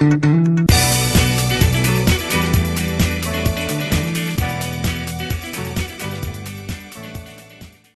Mm-hmm.